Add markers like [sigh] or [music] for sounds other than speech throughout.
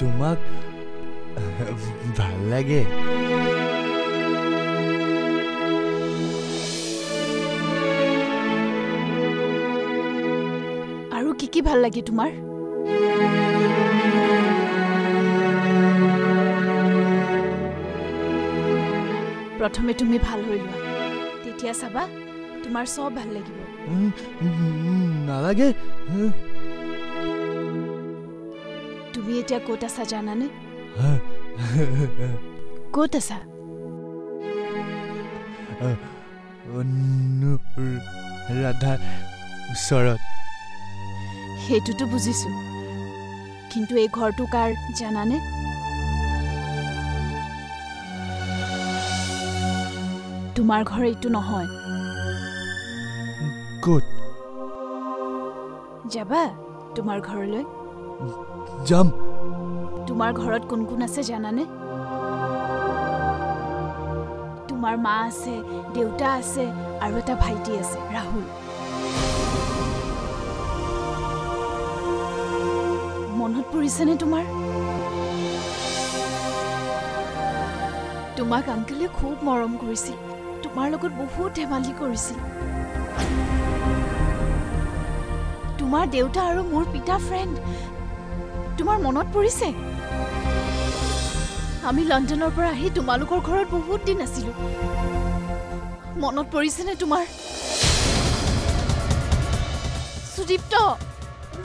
তোমাক ভাল লাগে। আৰু কি কি ভাল লাগে তোমাৰ? প্ৰথমে তুমি ভাল হৈ লোৱা। তেতিয়া চাবা তোমাৰ চব ভাল লাগিব। নালাগে তুমি এতিয়া ক'ত আছা জানানে? ক'ত আছা ৰাধাৰ ওচৰত সেইটোতো বুজিছো। কিন্তু এই ঘৰটো কাৰ জানানে? তোমাৰ ঘৰ এইটো নহয়। ক'ত? যাবা তোমাৰ ঘৰলৈ। যাম। তোমাৰ ঘৰত কোন কোন আছে জানানে? তোমাৰ মা আছে দেউতা আছে আৰু এটা ভাইটি আছে ৰাহুল। মনত পৰিছেনে তোমাৰ? তোমাক আংকেলে খুব মৰম কৰিছিল। তোমাৰ লগত বহুত ধেমালি কৰিছিল। তোমাৰ দেউতা আৰু মোৰ পিতা ফ্ৰেণ্ড তোমাৰ মনত পৰিছে? আমি লণ্ডনৰ পৰা আহি তোমালোকৰ ঘৰত বহুত দিন আছিলো। মনত পৰিছেনে তোমাৰ? সুদীপ্ত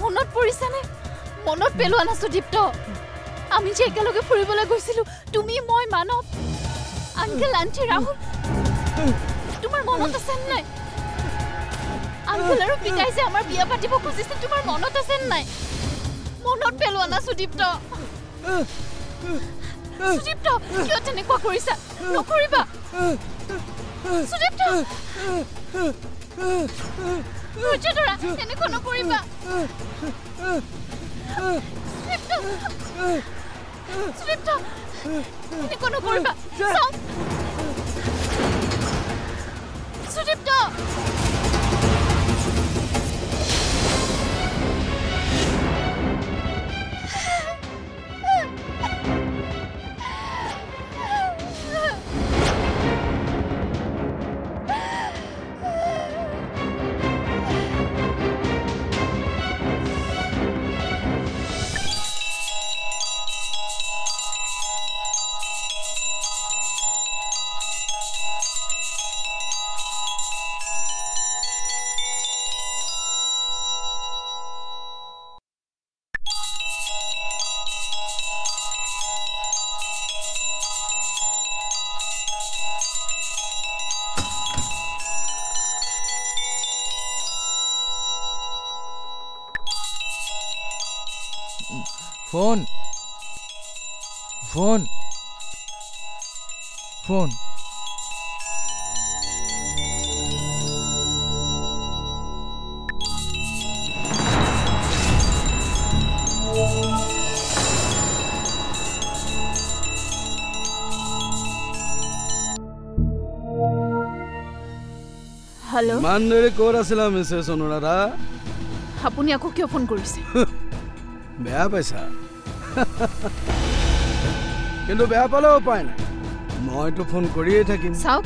মনত পৰিছেনে? মনত পেলোৱা না সুদীপ্ত? আমি যে একেলগে ফুৰিবলৈ গৈছিলো তুমি মই মানৱ আংকেল আণ্টি ৰাহুল তোমাৰ মনত আছে নে নাই? পিতাই যে আমাৰ বিয়া পাতিব খুজিছিল তোমাৰ মনত আছে নাই? মনত পেলোৱা না সুদীপ্ত? সুদীপ্ত কিয় তেনেকুৱা কৰিছা? নকৰিবা। সুদীপ্ত! ধৈৰ্য ধৰা এনেকুৱা নকৰিবা। সুদীপ্ত! সুদীপ্ত! এনেকুৱা নকৰিবা। চাওক ফোন ফোন ফোন হেল্ল' ইমান দেৰি ক'ত আছিলা মিছেছ অনুৰাধা? আপুনি আকৌ কিয় ফোন কৰিছে? [laughs] বেয়া পাইছা? কিন্তু বেয়া পালেও উপায় নাই। মইতো ফোন কৰিয়ে থাকিম। চাওক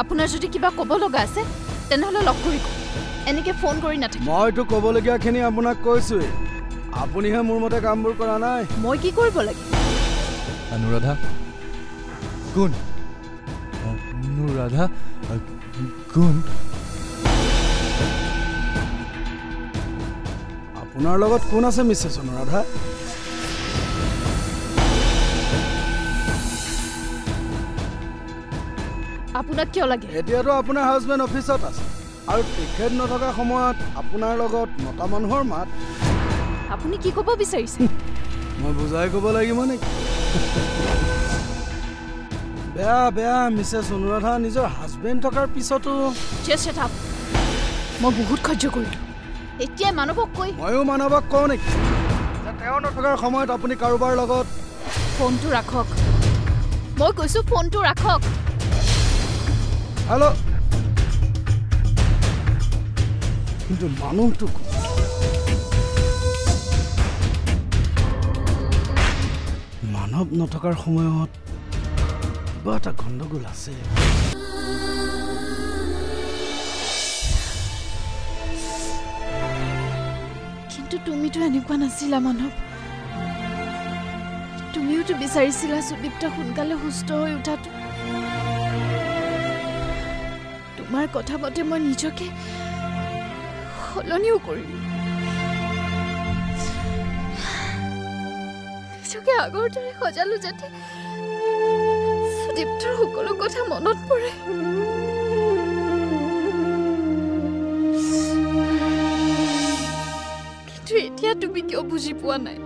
আপোনাৰ যদি কিবা ক'ব লগা আছে তেনেহ'লে লগ কৰি এনেকৈ ফোন কৰি নাথাকিব। মইতো ক'বলগীয়াখিনি আপোনাক কৈছোৱেই। আপুনিহে মোৰ মতে কামবোৰ কৰা নাই। মই কি কৰিব লাগে? অনুৰাধা? কোন? অনুৰাধা? কোন? আপোনাৰ লগত কোন আছে মিছেছ অনুৰাধা আপোনাক কিয় লাগে এতিয়াতো আপোনাৰ হাজবেণ্ড অফিচত আছে। আৰু তেখেত নথকা সময়ত আপোনাৰ লগত মতা মানুহৰ মাত। আপুনি কি ক'ব বিচাৰিছে? মই বুজাই ক'ব লাগিব নেকি? বেয়া বেয়া মিছেছ অনুৰাধা নিজৰ হাজবেণ্ড থকাৰ পিছতো. মই বহুত সহ্য কৰিলোঁ। এতিয়াই মানৱক কৈ ময়ো মানৱক কওঁ নেকি? তেওঁ নথকাৰ সময়ত আপুনি কাৰোবাৰ লগত ফোনটো ৰাখক। মই কৈছোঁ ফোনটো ৰাখক। হেল্ল' কিন্তু মানুহটো? মানৱ নথকাৰ সময়ত কিবা এটা গণ্ডগোল আছে। কিন্তু তুমিতো এনেকুৱা নাছিলা মানৱ। তুমিওতো বিচাৰিছিলা সুদীপ্ত সোনকালে সুস্থ হৈ উঠাটো। তোমাৰ কথা মতে মই নিজকে সলনিও কৰিলো। নিজকে আগৰ দৰে সজালো যাতে সুদীপ্তৰ সকলো কথা মনত পৰে। কিন্তু এতিয়া তুমি কিয় বুজি পোৱা নাই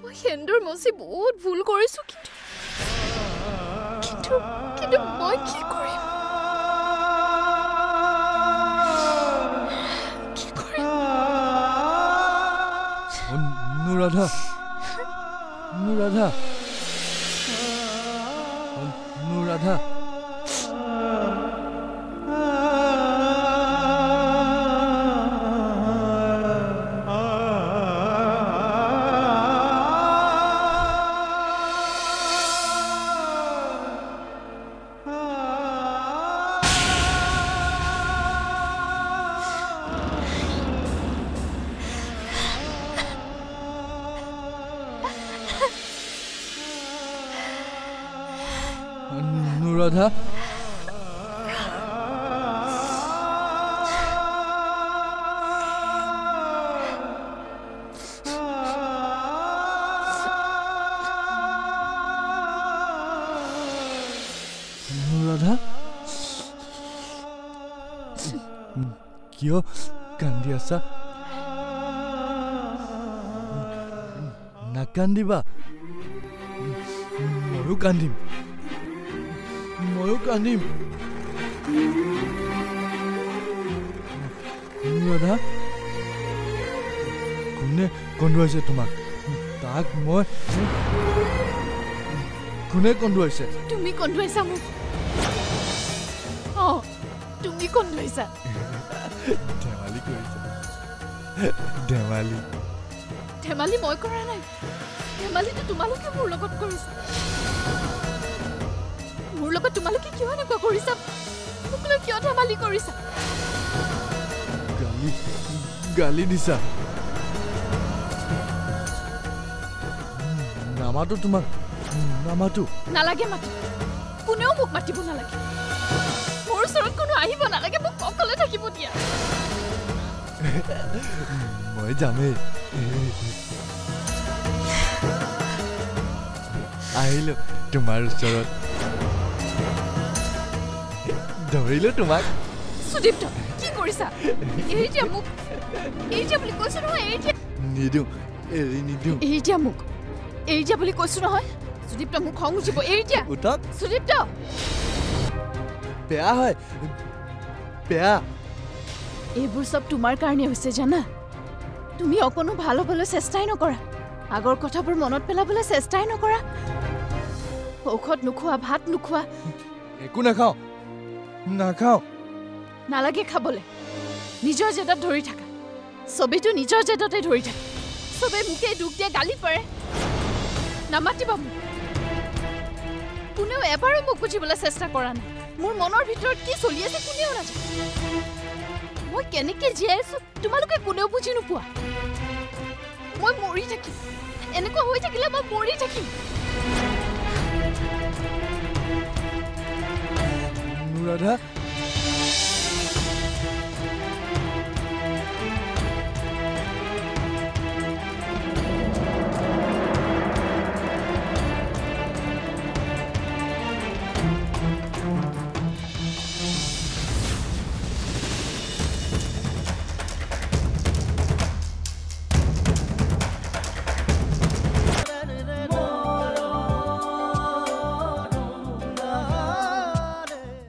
মই সেন্দুৰ মচি বহুত ভুল কিন্তু কিন্তু মই কি কৰিম অনুৰাধা অনুৰাধা অনুৰাধা অনুৰাধা অনুৰাধা কিয় কান্দি আছা নাকান্দিবা ময়ো কান্দিম ময়ো কান্দিম কোনে কন্দুৱাইছে তোমাক তাক মই কোনে কন্দুৱাইছে তুমি কন্দুৱাইছা মোক অঁ তুমি কন্দুৱাইছা ধেমালি কৰিছে ধেমালি ধেমালি মই কৰা নাই ধেমালিটো তোমালোকে মোৰ লগত কৰিছা মোৰ লগত তোমালোকে কিয় এনেকুৱা কৰিছা মোক লৈ কিয় ধেমালি কৰিছা গালি গালি দিছা নামাতো তোমাক নামাতো নালাগে মাতি কোনেও মোক মাতিব নালাগে মোৰ ওচৰত কোনো আহিব নালাগে মোক অকলে থাকিব দিয়া মই যামেই আহিলো তোমাৰ ওচৰত ধৰিলো তোমাক সুদীপ্ত কি কৰিছা এৰি দিয়া মোক এৰি দিয়া বুলি কৈছো নহয় এৰি দিয়া নিদিওঁ এৰি নিদিওঁ এৰি দিয়া মোক এৰি দিয়া বুলি কৈছো নহয় সুদীপ্ত মোক খং উঠিব এৰি দিয়া উঠক সুদীপ্ত বেয়া হয় বেয়া এইবোৰ চব তোমাৰ কাৰণে হৈছে জানা তুমি অকণো ভাল হ'বলৈ চেষ্টাই নকৰা আগৰ কথাবোৰ মনত পেলাবলৈ চেষ্টাই নকৰা ঔষধ নোখোৱা ভাত নোখোৱা একো নাখাওঁ নাখাওঁ। নালাগে খাবলৈ। নিজৰ জেদত ধৰি থাকা। চবেইতো নিজৰ জেদতে ধৰি থাকে। চবেই মোকেই দুখ দিয়ে গালি পাৰে নামাতিবা মোক। কোনেও এবাৰো মোক বুজিবলৈ চেষ্টা কৰা নাই। মোৰ মনৰ ভিতৰত কি চলি আছে কোনেও নাজানে। মই কেনেকে জীয়াই আছো তোমালোকে কোনেও বুজি নোপোৱা। মই মৰি থাকিম। এনেকুৱা হৈ থাকিলে মই মৰি থাকিম। অনুৰাধা